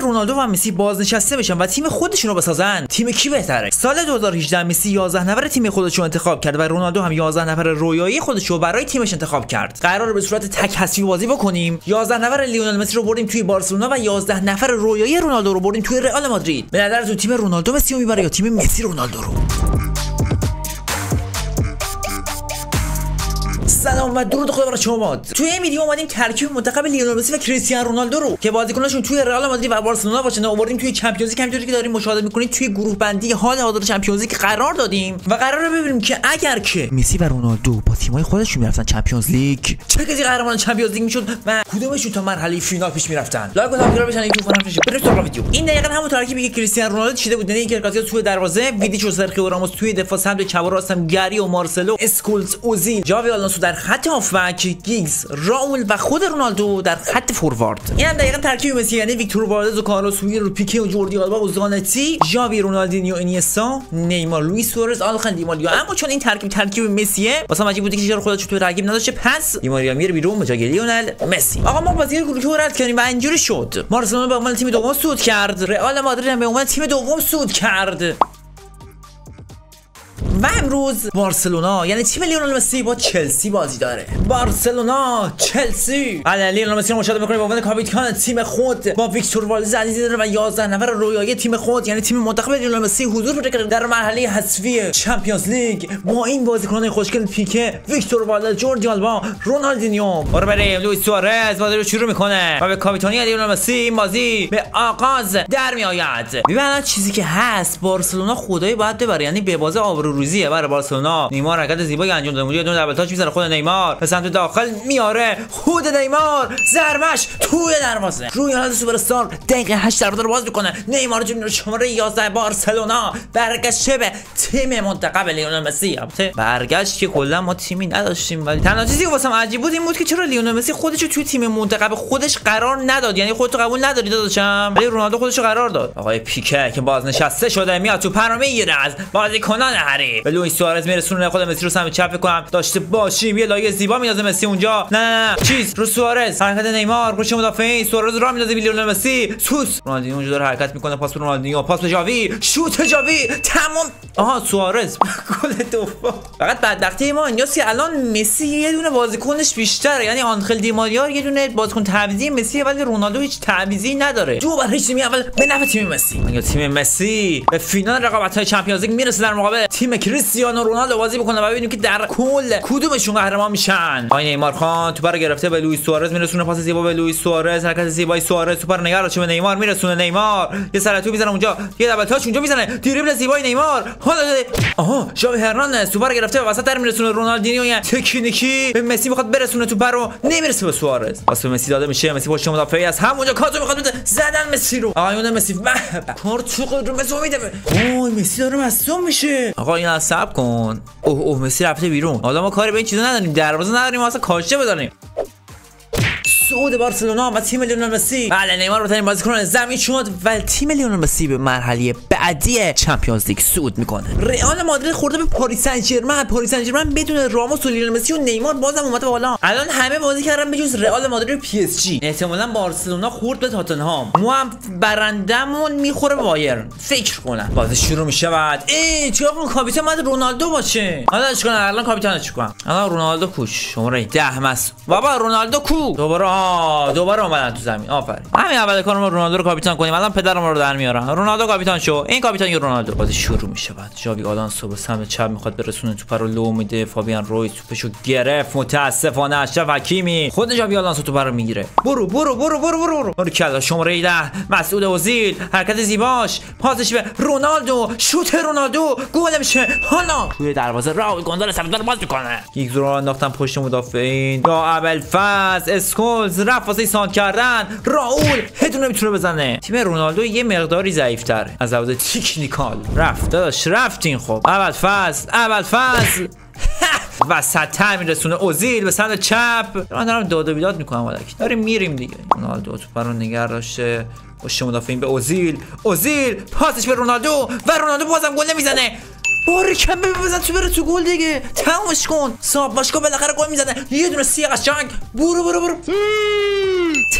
رونالدو و مسی بازنشسته بشن و تیم خودشون رو بسازن. تیم کی بهتره؟ سال 2018 مسی 11 نفر تیم خودش رو انتخاب کرد و رونالدو هم 11 نفر رویایی خودش رو برای تیمش انتخاب کرد. قراره به صورت تک حذفی بازی بکنیم. 11 نفر لیونل مسی رو بردیم توی بارسلونا و 11 نفر رویایی رونالدو رو بردیم توی رئال مادرید. به نظرتون تیم رونالدو مسی رو می‌بره یا تیم مسی رونالدو رو؟ سلام و درود خدا برای شما توی این ویدیو اومدیم ترکیب منتخب لیونل مسی و کریستیانو رونالدو رو که بازیکناشون توی رئال مادرید و بارسلونا باشن آوردیم توی چمپیونز لیگ. همونطوری که دارید مشاهده می‌کنید توی گروه بندی حال حاضر چمپیونز لیگ قرار دادیم و قراره ببینیم که اگر که مسی و رونالدو با تیمای خودشون می‌رفتن چمپیونز لیگ چه کسی قهرمان چمپیونز لیگ می‌شد و کدومشون تا مرحله فینال پیش می‌رفتن؟ لایک و سابسکرایب بشن یکی فونم بشه بریم سراغ ویدیو. این دقیقاً همون ترکیبی که کریستیانو رونالدو چیده بود. یعنی ایکر کاسیاس توی دروازه ویدیچو سرخیو راموس توی دفاع سمت چپ و راستم گری و مارسلو اسکولز اوزیل جاوی آلونسو در خط هافبک گیگز راول و خود رونالدو در خط فوروارد. این هم دقیقا ترکیب مسی یعنی ویکتور واردز و کارلوس هویر و پیکه و جوردی آلبا و زانتی ژاوی رونالدینیو انیستا نیمار لوئیس سوارز آلخن دیمالیا اما چون این ترکیب ترکیب مسیه واسه عجیب بوده که چرا خودش تو ترکیب نداشته. پس دیماریا میره بیرون به جای لیونل مسی. آقا ما بازی گروهی رو رد کردیم و اینجوری شد. بارسلونا به عنوان تیم دوم صعود کرد. رئال مادرید هم به عنوان تیم دوم صعود کرد. و امروز بارسلونا یعنی تیم لیونل مسی با چلسی بازی داره؟ بارسلونا چلسی! بله لیونل مسی رو مشاهده می‌کنیم به عنوان کاپیتان تیم خود با ویکتور والدز عزیزی داره و 11 نفر رویایی تیم خود یعنی تیم منتخب لیونل مسی حضور پیدا کرده در مرحله حذفی چمپیونز لیگ. با این بازیکنان خوشگل پیکه ویکتور والدز جوردی آلبا رونالدینیو. برو بریم. لوئیس سوارز بازی رو شروع می‌کنه و به کاپیتانی لیونل مسی این بازی به آغاز در میآید. ببین چیزی که هست بارسلونا خدایی باید ببره یعنی به بازی آبرو ریزیه برای بارسلونا نیمار حرکت زیبایی انجام داده. یه دونه دبل تاچ می‌زنه خود نیمار. به سمت داخل میاره. خود نیمار. زرمش توی دروازه. روی حالت سوپر استار دقیقه 8 دروازه رو باز می‌کنه. نیمار جونیور شماره 11 بارسلونا. برگشته به تیم منتخب لیونل مسی. البته برگشت که کلا ما تیمی نداشتیم. ولی تنها چیزی که واسم عجیب بود این بود که چرا لیونل مسی خودش توی تیم منتخب خودش قرار نداد؟ یعنی خودت قبول نداری داداشم؟ ولی رونالدو خودش قرار داد. آقای پیکه که بازنشسته شده میاد توپ رو می‌گیره از بازیکنان حریف. به لوئیس سوارز میرسونه خود مسی رو سمت چپ کنم. داشته باشیم یه لایی زیبا میندازه مسی اونجا. نه نه نه. چیز؟ رو سوارز. حرکت نیمار پشت مدافعین. سوارز راه میندازه لیونل مسی. سوس. رونالدینیو اونجا داره حرکت می‌کنه. پاس به رونالدینیو. پاس به جاوی. شوت جاوی. تمام آها سوارز. گل دوم. فقط بدبختی ما اینجاست که الان مسی یه دونه بازیکنش بیشتره. یعنی آنخل دی ماریا رو یه دونه بازیکن تعویضی مسی ولی رونالدو هیچ تعویضی نداره. دو برای تیم اول به نفع تیم مسی. تیم مسی به فینال رقابت های چمپیونز لیگ می‌رسه در مقابل تیم کریستیانو رونالدو بازی بکنه و ببینیم که در کل کدومشون قهرمان میشن. آقای نیمار خان توپ رو گرفته به لوئیس سوارز میرسونه پاس زیبا به لوئیس سوارز. حرکت زیبای سوارز توپ رو نگار به نیمار میرسونه. نیمار یه سر تو می‌زنه اونجا یه double touch اونجا می‌زنه. دریبل زیبای نیمار. حالا آها ژاوی هرناندز توپ رو گرفته وسط در میرسونه رونالدینیو. یه تکنیکی به مسی می‌خواد برسونه توپ رو نمی‌رسه به سوارز. واسه مسی داده میشه. مسی پشت مدافعی از همونجا کاتو می‌خواد بده. زدن مسی رو. آقایون مسی کارت رو مسی میده اوه مسی داره مصدوم میشه. آقا عصب کن. اوه اوه مسی رفته بیرون. حالا ما کاری به این چیزا نداریم. دروازه نداریم واسه کاشته بداریم صعود بارسلونا و تیم لیونل مسی. بله نیمار بهترین بازیکن زمین شد و تیم لیونل مسی به مرحله بعدی چمپیونز لیگ صعود می‌کنه. رئال مادرید خورده به پاریس سن ژرمن پاریس سن ژرمن بدون راموس و لیونل مسی و نیمار بازم اومده بالا. الان همه بازی کردن بجز رئال مادرید و پی اس جی. احتمالاً بارسلونا خورد به تاتنهام. ما هم برندمون می‌خوره بایرن. فکر کنم. بازی شروع میشه بعد ای چیکار کنم؟ کاپیتان بعد رونالدو باشه. حالا چیکار الان کاپیتان چیکار الان رونالدو کوش. شماره 10 مس بابا رونالدو کو. دوباره دوباره اومدن تو زمین. آفرین. همین اول کارم رونالدو رو کاپیتان کنیم. الان پدرم رو در میارم. رونالدو کاپیتان شو. این کاپیتان رونالدو بازی شروع میشه بعد. جاوی آلانسو به سمت چپ می‌خواد برسونه. توپ رو لو میده. فابیان روی توپشو گرفت. متاسفانه اشرف حکیمی خود جاوی آلانسو توپ رو می‌گیره. برو برو برو برو برو برو. برو کلا. شماره 10 مسعود اوزیل. حرکت زیباش. پاسش به رونالدو. شوت رونالدو. گل میشه. حالا. توی دروازه راول گوندال سمت باز می‌کنه. گیگز رو انداختن پشت مدافعین. یا اول فاز اسکولز رفت واسه سانت کردن راول هدون نمی‌تونه بزنه. تیم رونالدو یه مقداری ضعیفتر. از لحاظ تکنیکال. رفت داداش رفتین خب. اول فصل اول فصل. وسط میرسونه. اوزیل به سمت چپ. من دارم داد و بیداد می‌کنم ولک داریم میریم دیگه. رونالدو تو رو نگر داشته. مدافعین به اوزیل. اوزیل پاسش به رونالدو و رونالدو بازم گل نمی‌زنه. باری کم بزن تو بره تو گل دیگه. تمامش کن. صاحب باشگاه بالاخره گل می‌زنه. یه دونه سی قشنگ برو برو برو.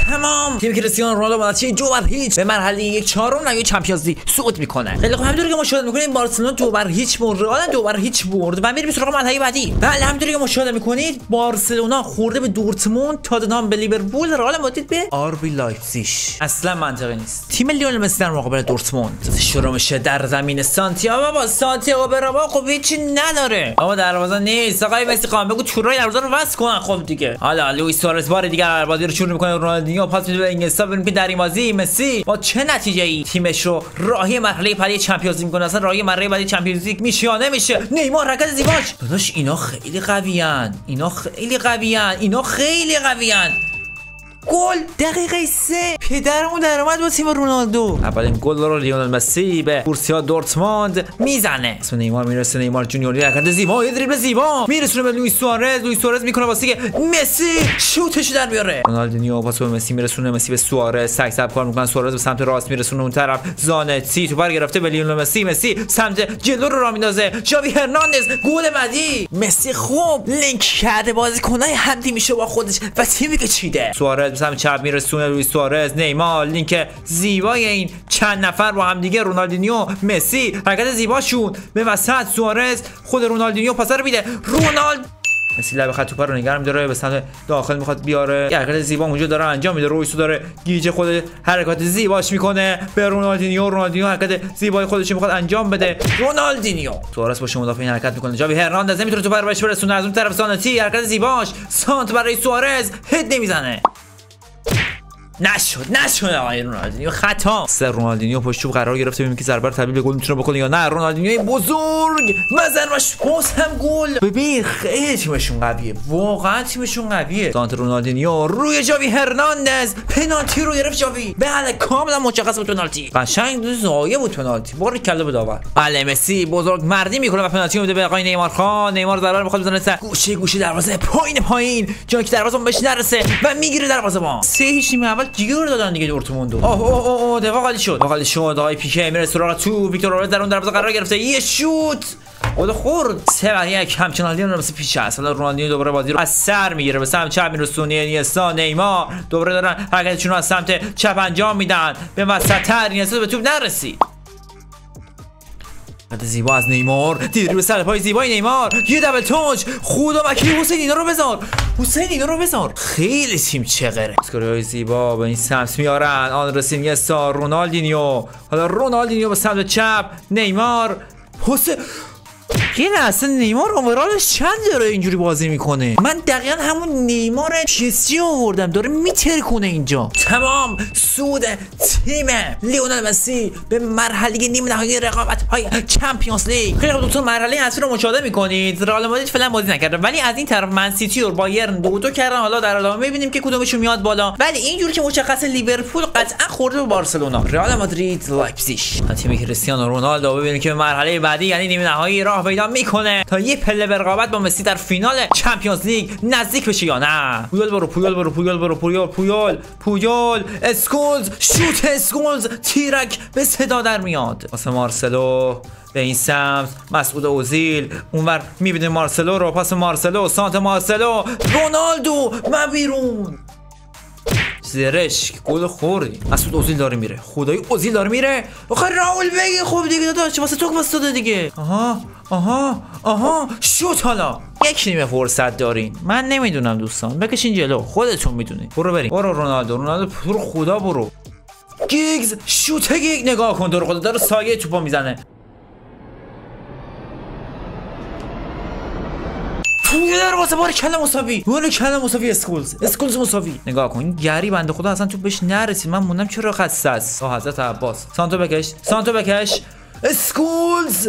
تمام. تیم کریستیانو رونالدو با نتیجه دو بر هیچ. به مرحله یک چهارم نهایی چمپیونز لیگ صعود می‌کنه. خیلی خب همونطوری که مشاهده می‌کنید بارسلونا دو بر هیچ برد رئال دو بر هیچ برد و میریم سراغ مرحله بعدی. بله همونطوری که مشاهده می‌کنید بارسلونا خورده به دورتموند تاتنهام به لیورپول رئال مادرید به آربی لایپزیگ. اصلا منطقی نیست. تیم لیونل مسی در مقابل دورتموند. شروع میشه در زمین سانتیاگو. بابا سانتیاگو برنابئو. خب هیچی نداره. بابا دروازه نیست. آقای مسی خان بگو چورای دروازه رو وصل کن. خب دیگه. حالا لوئیس سوارز بار دیگه بازی رو شروع می‌کنه. رونالدینیو پاس میده به انگلستان ببینیم که در این بازی مسی با چه نتیجه ای تیمش رو راهی مرحله بعدی چمپیونز لیگ اصلا راهی مرحله بعدی چمپیونز لیگ میشه یا نمیشه؟ نیمار حرکت زیباش. داداش اینا خیلی قویان. اینا خیلی قویان. اینا خیلی قویان. گل. دقیقه سه. پدرمون در اومد با تیم رونالدو. اولین گل رو لیونل مسی به بورسیا دورتموند می‌زنه. اسم نیمار می‌رسه نیمار جونیور. حرکت زیبا یه دریبل زیبا. میرسونه به لوئیس سوارز. لوئیس سوارز می‌کنه واسه که مسی. شوتش در بیاره رونالدینیو پاس به مسی میرسونه. مسی به سوارز. سگ سب کار می‌کنه. سوارز به سمت راست میرسونه. اون طرف زانتی تو بر گرفته به لیونل مسی. مسی سمت جلو رو را میندازه. جاوی هرناندز گل بعدی. مسی خوب لینک کرده. بازیکنای همدی میشه با خودش و تیمی که چیده. سوارز سمت چپ میرسونه لوئیس سوارز نیمار لینک زیبای این چند نفر با هم دیگه رونالدینیو مسی حرکت زیباشون به وسط سوارز خود رونالدینیو پاس رو میده. رونالد مسی لب خط توپ رو نگرم داره به سمت داخل می‌خواد بیاره. حرکت زیبا اونجا داره انجام میده. رویسو داره گیج خود حرکات زیباش می‌کنه به رونالدینیو. رونالدینیو حرکت زیبای خودش می‌خواد انجام بده. رونالدینیو. سوارز باشه مدافع این حرکت می‌کنه. جاوی هرناندز نمی‌تونه رو بهش برسونه. از اون طرف سانتی حرکت زیباش. سانت برای سوارز. هد نمی‌زنه. نشد نشد آقای رونالدینیو خطا سر رونالدینیو پشت توپ قرار گرفته ببینیم که ضربه تبدیل به گل می‌تونه بکنه یا نه. رونالدینیو بزرگ مزن و باز هم گل. ببین خیلی تیمشون قویه. واقعا تیمشون قویه. سانت رونالدینیو روی جاوی هرناندز. پنالتی رو گرفت جاوی. بله کاملا مشخص بود پنالتی. قشنگ دو زایه بود پنالتی. بار کله به داور. بله مسی بزرگ مردی می‌کنه و پنالتی میده به آقای نیمار خان. نیمار ضربه می‌خواد بزنه گوشه گوشه دروازه پایین پایین. جایی که دروازه بهش نرسه و می‌گیره دروازه با سه هیچ اول جیگر دادن دیگه دورتموند اوه اوه اوه دفاع خالی شد خالی شد آقای پیکه میره سراغ تو ویکتور اورز در اون دروازه قرار گرفته یه شوت گل خورد سه بر یک همچنان لیون مثل پیش است حالا رونالدینیو دوباره بازی رو از سر می‌گیره به سمت چپ میرسونه اینیستا نیمار دوباره دارن حرکتشون رو از سمت چپ انجام میدن به وسط تر اینیستا به توپ نرسید بعد زیبا از نیمار دیر به سر پای زیبای نیمار؟ یه دبل تونج خدا وکیل حسین اینا رو بذار. حسین اینا رو بذار. خیلی تیم چقره اسکوری های زیبا به این سمت میارن. آن رسینگ سار رونالدینیو. حالا رونالدینیو به سمت چپ نیمار حسین این اصلا نیمار اوورالش چند داره اینجوری بازی می‌کنه؟ من دقیقا همون نیمار پیسی آوردم داره میترکونه اینجا. تمام سود تیم لیونل مسی به مرحله نیمه نهایی رقابت های چمپیونز لیگ. خیلی خوب دوستان مرحله اصلی رو مشاهده می‌کنید. رئال مادرید فعلا بازی نکرده ولی از این طرف من سیتی و بایرن دو دو کردن حالا در ادامه می‌بینیم که کدومشون میاد بالا. ولی اینجوری که مشخص لیورپول قطعا خورده به بارسلونا. رئال مادرید لایپزیگ. تیم کریستیانو رونالدو ببینیم که مرحله بعدی یعنی نیمه نهایی راه پیدا می‌کنه تا یه پله به رقابت با مسی در فینال چمپیونز لیگ نزدیک بشه یا نه. پویول برو پویول برو پویول برو پویول پویول پویول اسکولز شوت اسکولز تیرک به صدا در میاد. واسه مارسلو به این سمت مسعود اوزیل. اونور می‌بینه مارسلو رو پاس مارسلو سانت مارسلو. رونالدو من بیرون. زرشک. گل خوردی مسعود اوزیل داره میره. خدای اوزیل داره میره. آخه راول بگی. خوب دیگه داداش واسه تو داده دیگه. آها آها آها. شوت حالا. یک نیمه فرصت دارین. من نمی‌دونم دوستان. بکشین جلو. خودتون می‌دونید برو بریم. برو رونالدو. رونالدو برو خدا برو. گیگز شوت گیگ. نگاه کن. دور خدا داره سایه توپا می‌زنه. توی دروازه باریکلا مساوی. باریکلا مساوی اسکولز. اسکولز مساوی. نگاه کن گری بنده خدا اصلا تو بهش نرسید. من موندم چرا خسته است. حضرت عباس. سانترو بکش. سانترو بکش. اسکولز!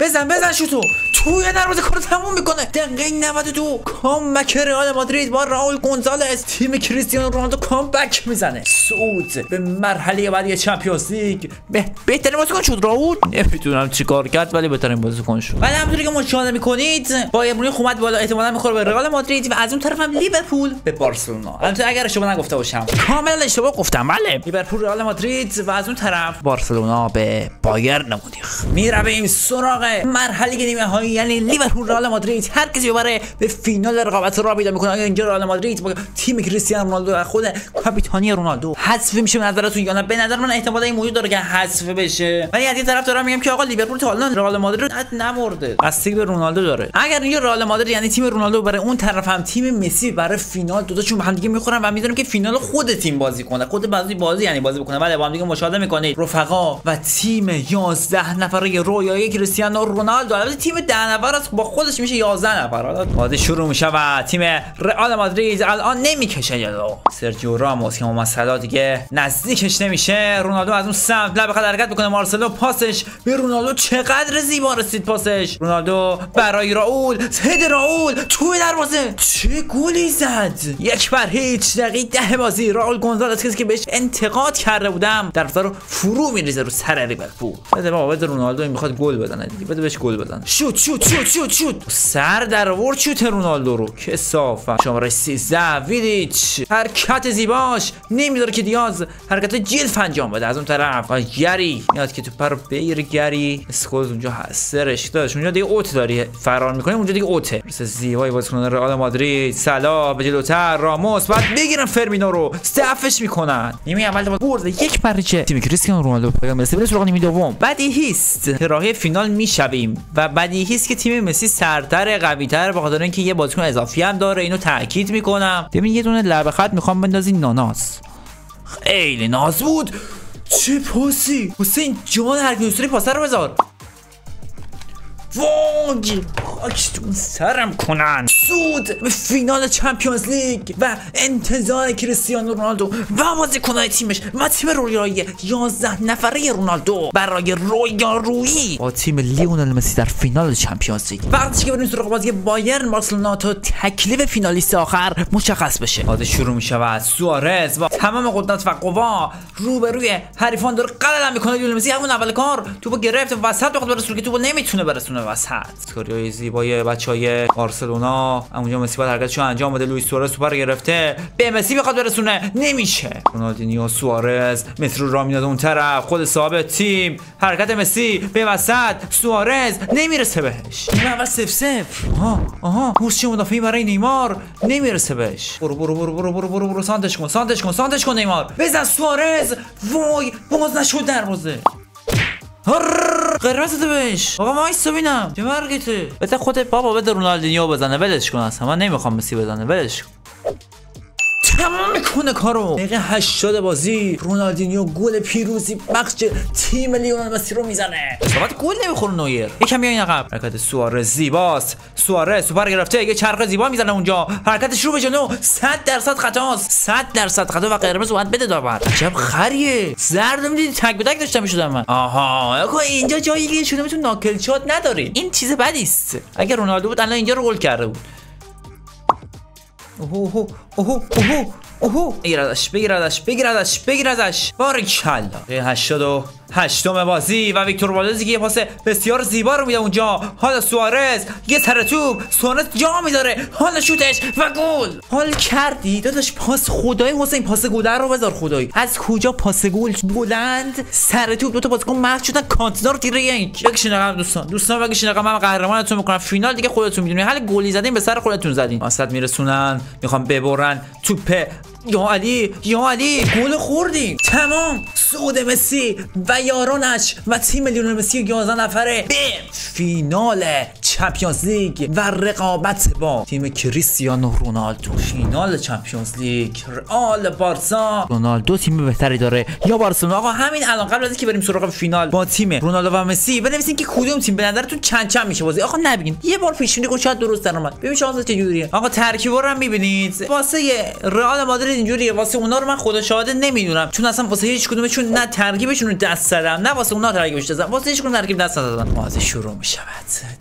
بزن بزن شوتو. توی دروازه کارو تموم می‌کنه. دقیقه 92 comeback رئال مادرید با راول گونزالز تیم کریستیانو رونالدو comeback می‌زنه. صعود به مرحله بعدی چمپیونز لیگ. به بهترین بازیکن شد راول. نمی‌دونم چیکار کرد ولی بهترین بازیکن شد. ولی همونطوری که مشاهده می‌کنید بایرن مونیخ اومد بالا احتمالاً می‌خوره به رئال مادرید و از اون طرف هم لیورپول به بارسلونا. البته اگر اشتباه نگفته باشم. کاملا اشتباه گفتم بله. لیورپول رئال مادرید و از اون طرف بارسلونا به بایرن مونیخ. می‌رویم سراغ مرحله نیمه هایی یعنی لیورپول رئال مادرید. هر کسی ببره به فینال رقابت را پیدا می‌کنه. اینجا رئال مادرید با تیم کریستیانو رونالدو و خود کاپیتانی رونالدو حذف میشه به نظرتون یا نه؟ به نظر من احتمال این موجود داره که حذف بشه. ولی از این طرف دارم میگم که آقا لیورپول تا الان رئال مادرید نمرده. بستگی به رونالدو داره. اگر این رئال مادرید یعنی تیم رونالدو برای اون طرف هم تیم مسی برای فینال دو چون هم دیگه می‌خورن و می‌ذارم که فینال خود تیم بازی کنه. خود بازی بازی یعنی بازی بکنه ولی با هم دیگه مشاهده می‌کنید. رفقا و تیم 11 نفره رویایی کریستیانو رونالدو. البته تیم 10 نفر است با خودش میشه 11 نفر. بازی شروع میشه و تیم رئال مادرید الان نمی‌کشه جلو. سرجیو راموس که مسئله دیگه نزدیکش نمیشه. رونالدو از اون سمت لب حرکت می‌کنه. مارسلو پاسش به رونالدو چقدر زیبا رسید پاسش. رونالدو برای راول هد راول توی دروازه. چه گلی زد؟ یک بر هیچ. دقیقه ده بازی راول گونزالس کسی که بهش انتقاد کرده بودم در رو فرو میریزه رو سر لیورپول. بده بابا رونالدو می‌خواد گل بزنه بده بهش گل بزن شوت شوت شوت شوت شوت. سر در آورد شوت رونالدو رو. کسافت. شماره 13 ویدیچ. حرکت زیباش. نمیداره که دیاز حرکت جلف انجام بده. از اون طرف. گری. میاد که تو پر بیر گری. اسکوز اونجا هست. سرش داشت. اونجا دیگه اوت داری. فرار می‌کنه اونجا دیگه اوته. مثل زیبای بازیکن رئال مادرید. سلا به جلوتر. راموس. بعد بگیرن فرمینو رو. استفش می‌کنن. نیمه اول برد یک پرچه. تیم کریستیانو رونالدو پیام رسید سراغ نیمه دوم. بدیهی است راهی فینال می‌شویم و بدیهی است که تیم مسی سرتر قوی تر به خاطر اینکه یه بازیکن اضافی هم داره. اینو تاکید می‌کنم. ببین یه دونه لبه خط می‌خوام بندازی ناناس. خیلی ناز بود. چه پاسی. حسین جان هر پاسه رو بذار. وای خاک تو سرم کنن. صعود به فینال چمپیونز لیگ و انتظار کریستیانو رونالدو و بازیکنهای تیمش و تیم رویایی 11 نفره رونالدو برای رویارویی با تیم لیونل مسی در فینال چمپیونز لیگ. وقتی که بریم سراغ بازی بایرن بارسلونا تا تکلیف فینالیست آخر مشخص بشه. بازی شروع می شود سوارز با تمام قدرت و قوا روبروی حریفان داره قلم می‌کنه. لیونل مسی همون اول کار توپو گرفت وسط بخواد برسونه که توپو نمی‌تونه برسونه. وسط. کاریای زیبای بچهای بارسلونا. اونجا مسی باید حرکتشو انجام بده. لوئیس سوارز سوپر گرفته. به مسی بخواد برسونه. نمیشه. رونالدینیو سوارز مسی رو راه اون طرف. خود صاحب تیم. حرکت مسی به وسط. سوارز نمی‌رسه بهش. این اول سف سف آها آها. هوش مدافعی برای نیمار؟ نمی‌رسه بهش. برو برو برو برو برو برو برو. سانتش کن سانتش کن سانتش کن نیمار. بزن سوارز. وای باز نشد دروازه. قرمز ده بهش آقا وایس ببینم چه مرگته بده خودت بابا بده رونالدینیو بزنه ولش کن اصلا من نمی‌خوام مسی بزنه ولش کن تمام می‌کنه کارو. دقیقه 80 بازی. رونالدینیو گل پیروزی بخش تیم لیونل مسی رو می‌زنه. فقط گل نمی‌خوره نویر. یکم بیاین عقب. حرکت سوارز زیباست. سوارز توپو گرفته. یه چرخ زیبا می‌زنه اونجا. حرکتش رو به جلو 100 درصد خطاست. 100 درصد خطا و قرمز باید بده داور عجب خریه. زرد می‌دید تک به تک داشتم می‌شدم من. آها. اینجا جایی که شده میتون knuckle shot نداریم این چیز بدی است اگر رونالدو بود الان اینجا رو گل کرده بود. اوه اوه اوه اوه بگیر ازش بگیر ازش بگیر ازش بگیر ازش. هشتاد و هشتم بازی و ویکتور والدزی که یه پاس بسیار زیبا رو میده اونجا. حالا سوارز یه سر توپ سوارز جا می‌ذاره حالا شوتش و گل. حال کردی؟ داداش پاس خدای حسین. پاس گل رو بذار خدایی از کجا پاس گل بلند؟ سر توپ دو تا بازیکن مخ شدن. کانتینا رو تیر یک یک رقم دوستان. دوستان بگیش رقم من قهرمانتون می‌کنم. فینال دیگه خودتون می‌دونید. حال گلی زدین به سر خودتون زدین واسط میرسونن. می‌خوام ببرن. توپ یا علی یا علی گل خوردیم. تمام. صعود مسی و یارانش و تیم لیونل مسی 11 نفره به فینال چمپیونز لیگ و رقابت با تیم کریستیانو رونالدو. فینال چمپیونز لیگ رئال بارسا. رونالدو تیم بهتری داره. یا بارسلونا. آقا همین الان قبل از اینکه بریم سراغ فینال با تیم رونالدو و مسی بنویسین که کدوم تیم به نظرتون چند چند میشه بازی. آقا نبینید یه بار پیش بینی شاید درست در اومد. ببین شانس چه جوریه. آقا ترکیبا رو هم می‌بینید. واسه رئال مادرید اینجوریه. واسه اونا رو من خدا شاهده نمی‌دونم. چون اصلا واسه هیچ کدومشون نه ترکیبشون رو دست زدم نه واسه اونا ترکیبش دادم. واسه هیچ کدوم ترکیب دست ندادم بازی شروع می‌شود.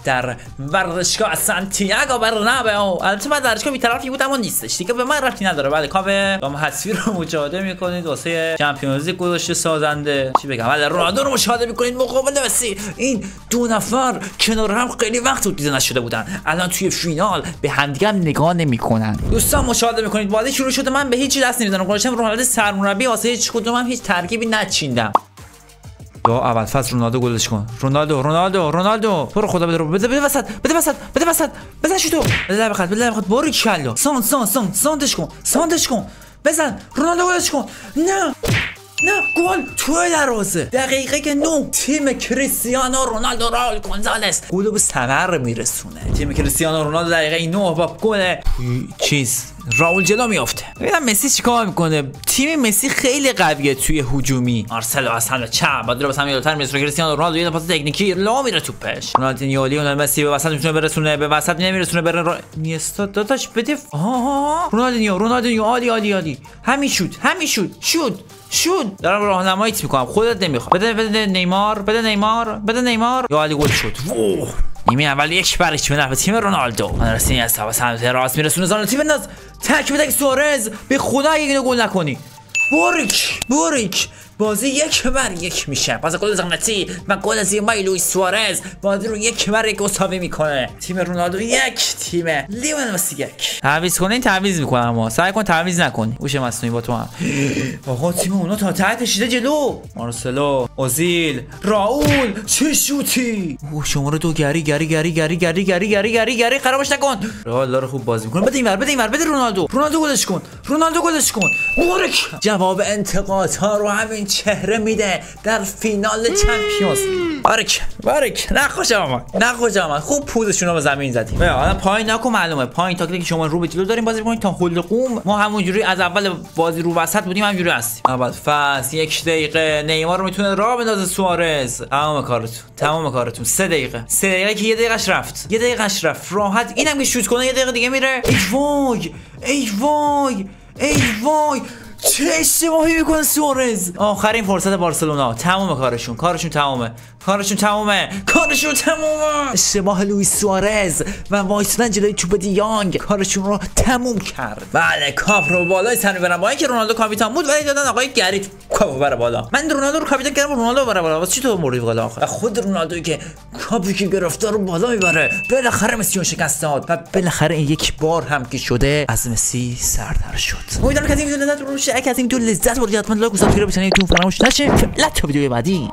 در ورزشگاه سانتیاگو برنابئو. البته من ورزشگاه بی‌طرفی بودم و نیستش. دیگه به من رفتی نداره. بله کاوه با حذفی رو مشاهده می‌کنید. واسه چمپیونز لیگ گذاشته سازنده. چی بگم؟ بله رونالدو رو مشاهده می‌کنید. مقابل مسی. این دو نفر کنار هم خیلی وقت دیده نشده بودن. الان توی فینال به همدیگه هم نگاه نمی‌کنن. دوستان مشاهده می‌کنید. بازی شروع شده. من به هیچ دست نمی‌زنم گذاشتم رونالدو سرمربی واسه هیچ کدوم هم هیچ ترکیبی نچیندم. یا اول فصل رونالدو گلش کن رونالدو رونالدو رونالدو تو رو خدا بده بده بده وسط بده وسط بده وسط بزن شوتو بده لب خط بده لب خط برو کلا سان سان سان ساندش کن ساندش کن بزن رونالدو گلش کن نه نه گل توی دروازه دقیقه که نو تیم کریستیانو رونالدو راول گونزالس گل به ثمر میرسونه تیم کریستیانو رونالدو دقیقه 9 با گل چیز راول جلو میافته. ببینم مسی چیکار می‌کنه؟ تیم مسی خیلی قویه توی هجومی. آرسلو از حمله چپ بعد رو به جلوتر. میرسونه کریستیانو رونالدو یه پاس تکنیکی لا میره توپش. رونالدینیو لیونل مسی به وسط می‌تونه برسونه به وسط نمیرسونه بره را... نیستا داداش بده آها رونالدینیو رونالدینیو عالی عالی عالی. همین شوت همین شوت شوت شد دارم راهنماییت می‌کنم. خودت نمی‌خواد بده بده نیمار بده نیمار بده نیمار. یا علی گل شد. نیمه اول یک برش به نفع تیم رونالدو. رسینی از به سمت راست. میرسونه زان تیم ناز. تک به تک سوارز. به خدا اگه گل نکنی. بوریک بوریک بازی یک بر یک میشه. باز گل زغنتی و گل زیبای لوئیس سوارز. بازی رو یک بر یک مساوی می‌کنه. تیم رونالدو یک تیم لیون مسی یک. تعویض کنین تعویض می‌کنم اما سعی کن تعویض نکنی هوش مصنوعی با تو هم. آقا تیم اونا تا ته کشیده جلو. مارسلو اوزیل راول چه شوتی! اوه شماره دو گری گری گری گری گری گری گری گری گری. خرابش نکن. رئال داره خوب بازی می‌کنه. بده اینور بده اینور بده رونالدو. رونالدو گلش کن. رونالدو گلش کن. مورک جواب انتقادها رو همین چهره میده در فینال چمپیونز بارک بارک نه خوش آمد نه خوش آمد خوب پوزشون رو به زمین زدیم. حالا پایین نکن معلومه. پایین تا که شما رو به جلو داریم بازی می‌کنید. تا حلقوم ما همونجوری از اول بازی رو وسط بودیم همونجوری هستیم. اول فصل یک دقیقه. نیمار رو می‌تونه راه بندازه سوارز. تمام کارتون تمام کارتون. سه دقیقه. سه دقیقه که یه دقیقش رفت. یه دقیقش رفت. راحت. اینم که شوت کنه یه دقیقه دیگه میره. ای وای ای وای ای وای. چه اشتباهی می‌کنه سوارز. آخرین فرصت بارسلونا. تمام کارشون. کارشون تمامه کارشون تمامه کارشون تمامه اشتباه لوئیس سوارز و وایسادن جلوی توپ دیانگ کارشون رو تموم کرد. بله کاپ رو بالای سر می‌برن. با اینکه رونالدو کاپیتان بود ولی دادن آقای گریت کاپ بره بالا. من رونالدو رو کاپیتان کردم رونالدو بره بالا. واسه چی تو مورد بالا آخه خود رونالدو که کاپی که گرفته رو بالا می‌بره. بالاخره مسی شکست داد. و بالاخره یک بار هم که شده از مسی سرتر شد. امیدوارم که از این ویدیو لذت بردید اگه از این ویدیو لذت بردید حتما like و subscribe بزنید تو فراموش نشه فعلا تا ویدیو بعدی.